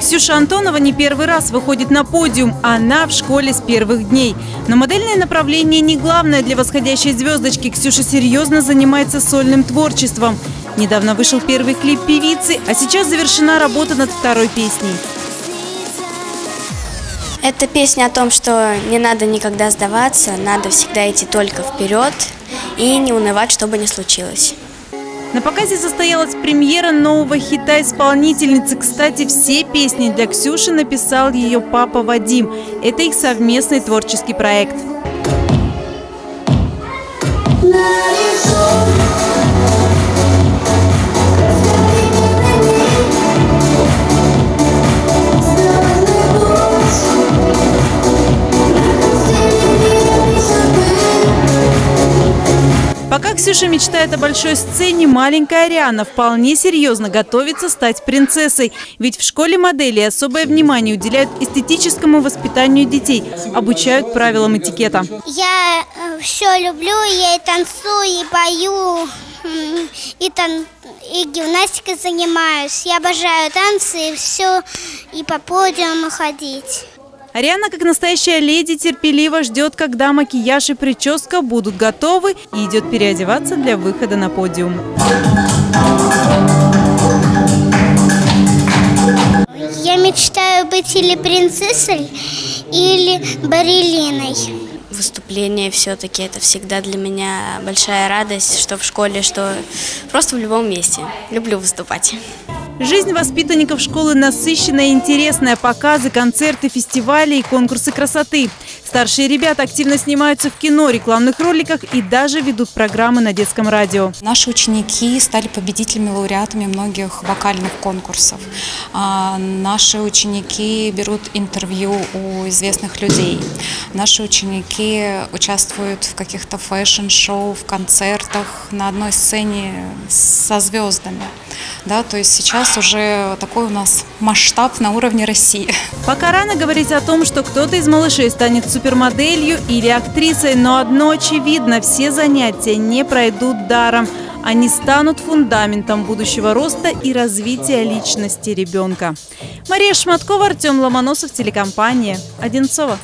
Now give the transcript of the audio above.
Ксюша Антонова не первый раз выходит на подиум. Она в школе с первых дней. Но модельное направление не главное для восходящей звездочки. Ксюша серьезно занимается сольным творчеством. Недавно вышел первый клип певицы, а сейчас завершена работа над второй песней. Это песня о том, что не надо никогда сдаваться, надо всегда идти только вперед и не унывать, что бы ни случилось. На показе состоялась премьера нового хита исполнительницы. Кстати, все песни для Ксюши написал ее папа Вадим. Это их совместный творческий проект. Пока Ксюша мечтает о большой сцене, маленькая Ариана вполне серьезно готовится стать принцессой. Ведь в школе моделей особое внимание уделяют эстетическому воспитанию детей, обучают правилам этикета. Я э, все люблю, я и танцую, и пою, и, тан и гимнастикой занимаюсь. Я обожаю танцы и все, и по подиуму ходить. Ариана, как настоящая леди, терпеливо ждет, когда макияж и прическа будут готовы и идет переодеваться для выхода на подиум. Я мечтаю быть или принцессой, или барелиной. Выступление все-таки это всегда для меня большая радость, что в школе, что просто в любом месте. Люблю выступать. Жизнь воспитанников школы насыщенная и интересная. Показы, концерты, фестивали и конкурсы красоты. Старшие ребята активно снимаются в кино, рекламных роликах и даже ведут программы на детском радио. Наши ученики стали победителями, лауреатами многих вокальных конкурсов. А, наши ученики берут интервью у известных людей. Наши ученики участвуют в каких-то fashion-шоу, в концертах на одной сцене со звездами. Да, то есть сейчас уже такой у нас масштаб на уровне России. Пока рано говорить о том, что кто-то из малышей станет супермоделью или актрисой, но одно очевидно – все занятия не пройдут даром. Они станут фундаментом будущего роста и развития личности ребенка. Мария Шматкова, Артем Ломоносов, телекомпания «Одинцова».